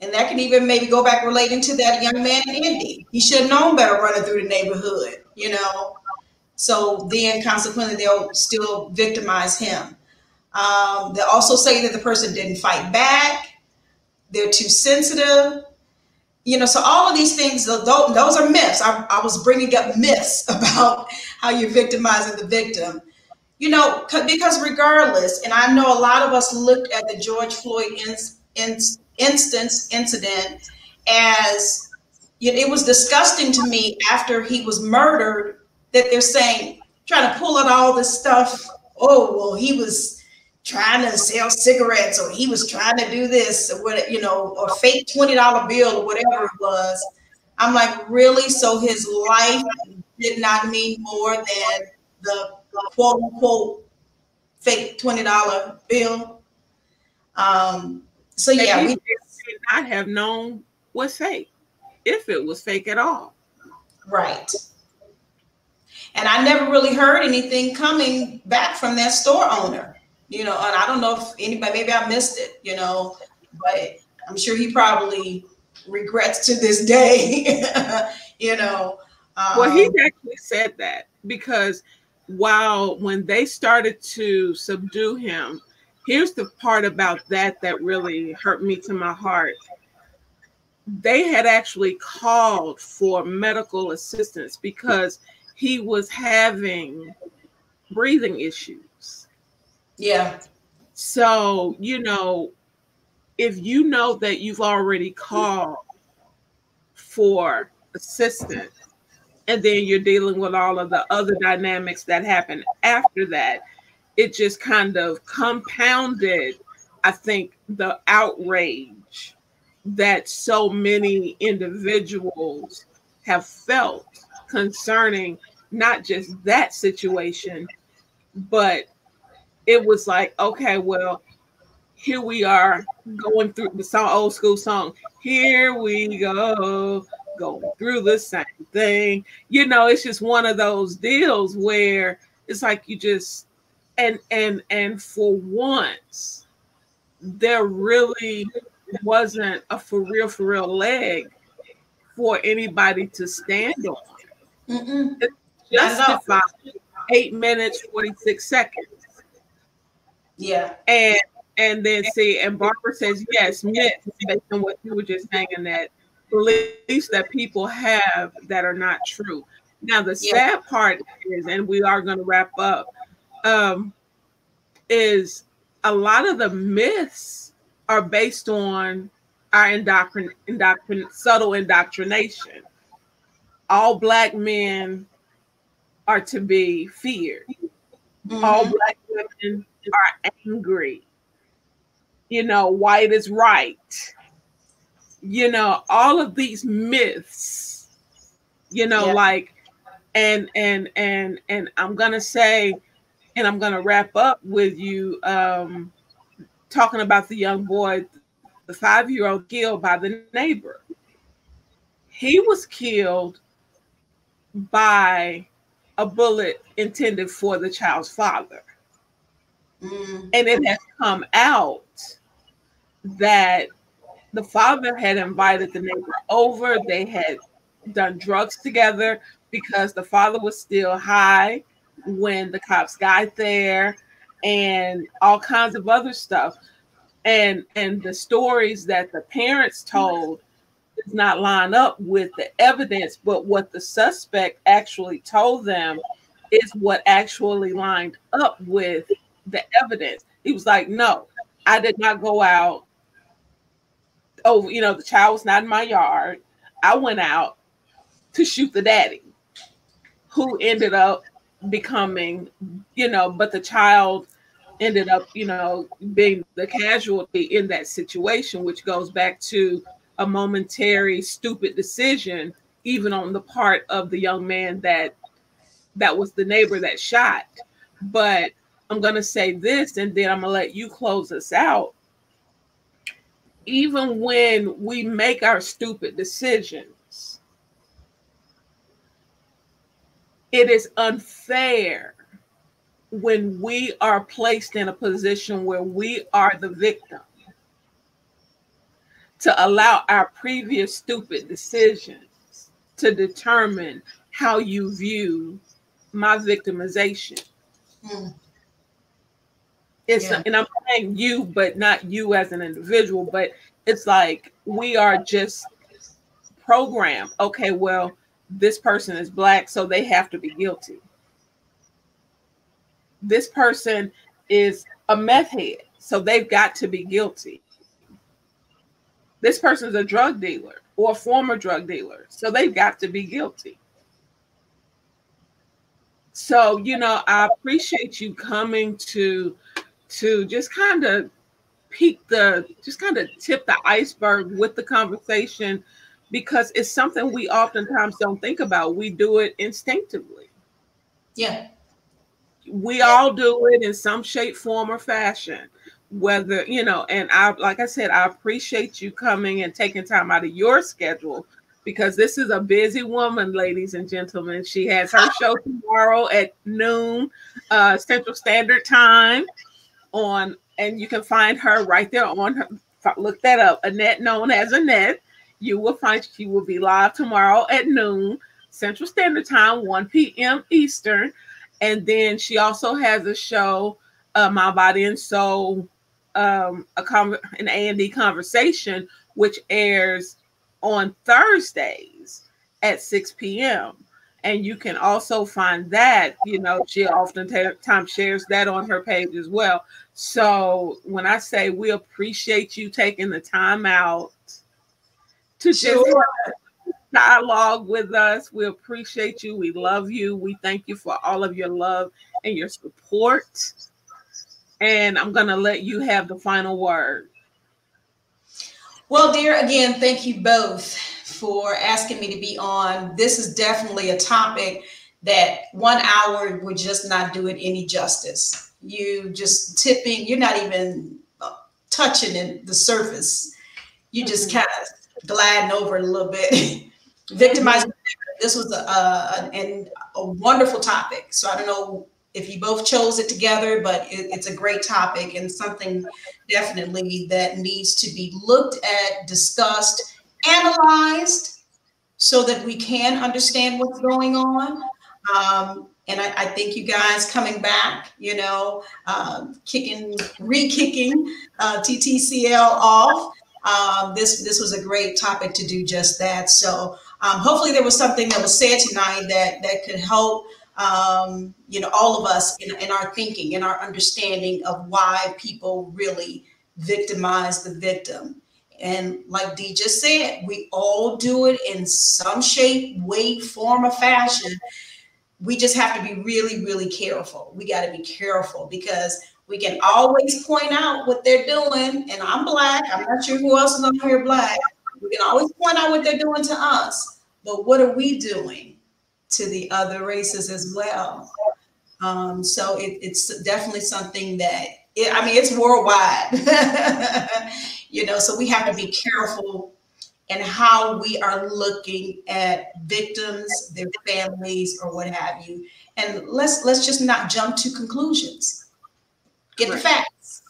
And that can even maybe go back relating to that young man in Indy. He should have known better running through the neighborhood, you know. So then, consequently, they'll still victimize him. Um, they also say that the person didn't fight back. They're too sensitive. You know, so all of these things, those are myths. I, I was bringing up myths about how you're victimizing the victim. You know, because regardless, and I know a lot of us looked at the George Floyd in, in, instance incident as it was disgusting to me after he was murdered that they're saying trying to pull out all this stuff. Oh well, he was trying to sell cigarettes or he was trying to do this or what you know or fake $20 bill or whatever it was. I'm like really? So his life did not mean more than the quote unquote fake $20 bill? Um so yeah we did not have known was fake if it was fake at all. Right and i never really heard anything coming back from that store owner you know, and I don't know if anybody, maybe I missed it, you know, but I'm sure he probably regrets to this day, you know. Um, well, he actually said that because while when they started to subdue him, here's the part about that that really hurt me to my heart. They had actually called for medical assistance because he was having breathing issues yeah. So, you know, if you know that you've already called for assistance and then you're dealing with all of the other dynamics that happen after that, it just kind of compounded, I think, the outrage that so many individuals have felt concerning not just that situation, but it was like, okay, well, here we are going through the song, old school song. Here we go, going through the same thing. You know, it's just one of those deals where it's like you just and and and for once, there really wasn't a for real for real leg for anybody to stand on. Mm-mm. Justified eight minutes, 46 seconds. Yeah. And and then see, and Barbara says, yes, myths based on what you were just saying, that beliefs that people have that are not true. Now, the yeah. sad part is, and we are going to wrap up, um, is a lot of the myths are based on our indoctrin- indoctrin- subtle indoctrination. All black men are to be feared. Mm-hmm. All black women are angry. You know, white is right. You know, all of these myths, you know, yeah. like, and, and, and, and I'm going to say, and I'm going to wrap up with you um, talking about the young boy, the five year old killed by the neighbor. He was killed by a bullet intended for the child's father. Mm. And it has come out that the father had invited the neighbor over. They had done drugs together because the father was still high when the cops got there and all kinds of other stuff. And and the stories that the parents told does not line up with the evidence, but what the suspect actually told them is what actually lined up with the evidence. He was like, No, I did not go out. Oh, you know, the child was not in my yard. I went out to shoot the daddy, who ended up becoming, you know, but the child ended up, you know, being the casualty in that situation, which goes back to a momentary stupid decision, even on the part of the young man that that was the neighbor that shot. But I'm going to say this and then I'm going to let you close us out. Even when we make our stupid decisions, it is unfair when we are placed in a position where we are the victim to allow our previous stupid decisions to determine how you view my victimization. Mm. It's yeah. and I'm saying you, but not you as an individual, but it's like we are just programmed. Okay, well, this person is black, so they have to be guilty. This person is a meth head, so they've got to be guilty. This person's a drug dealer or a former drug dealer, so they've got to be guilty. So, you know, I appreciate you coming to to just kind of peek the just kind of tip the iceberg with the conversation because it's something we oftentimes don't think about. We do it instinctively. Yeah. We all do it in some shape, form, or fashion. Whether, you know, and I, like I said, I appreciate you coming and taking time out of your schedule because this is a busy woman, ladies and gentlemen. She has her show tomorrow at noon uh, Central Standard Time on, and you can find her right there on her. Look that up, Annette, known as Annette. You will find she will be live tomorrow at noon Central Standard Time, 1 p.m. Eastern. And then she also has a show, uh, My Body and Soul, um, a con- an A and D conversation, which airs on Thursdays at 6 p.m. And you can also find that, you know, she oftentimes shares that on her page as well. So when I say we appreciate you taking the time out to sure. just dialogue with us, we appreciate you. We love you. We thank you for all of your love and your support. And I'm going to let you have the final word. Well, dear, again, thank you both for asking me to be on. This is definitely a topic that one hour would just not do it any justice. You just tipping, you're not even touching in the surface. You just mm-hmm. kind of gliding over a little bit. Victimizing. Mm-hmm. This was a, a, a, a wonderful topic. So I don't know if you both chose it together, but it, it's a great topic and something definitely that needs to be looked at, discussed, analyzed so that we can understand what's going on. Um, and I, I, think you guys coming back, you know, uh, kicking, re-kicking uh, TTCL off. Um, this this was a great topic to do just that. So um, hopefully there was something that was said tonight that that could help um, you know, all of us in, in our thinking, in our understanding of why people really victimize the victim. And like Dee just said, we all do it in some shape, way, form, or fashion. We just have to be really, really careful. We got to be careful because we can always point out what they're doing. And I'm black. I'm not sure who else is on here black. We can always point out what they're doing to us. But what are we doing? To the other races as well. Um, so it, it's definitely something that it, I mean it's worldwide, you know. So we have to be careful in how we are looking at victims, their families, or what have you. And let's let's just not jump to conclusions. Get right. the facts.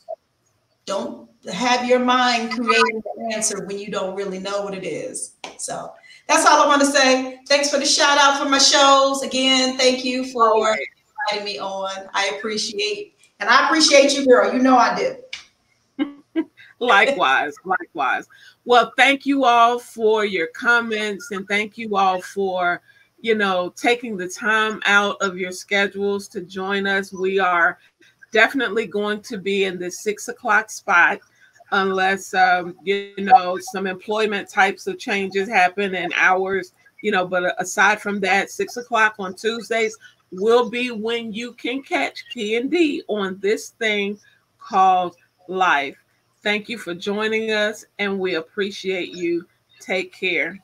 Don't have your mind creating the answer when you don't really know what it is. So that's all I want to say. Thanks for the shout out for my shows. Again, thank you for inviting me on. I appreciate, and I appreciate you, girl. You know I do. likewise, likewise. Well, thank you all for your comments and thank you all for, you know, taking the time out of your schedules to join us. We are definitely going to be in the six o'clock spot unless um, you know some employment types of changes happen and hours you know but aside from that six o'clock on tuesdays will be when you can catch Kee and Dee on this thing called life. Thank you for joining us and we appreciate you. Take care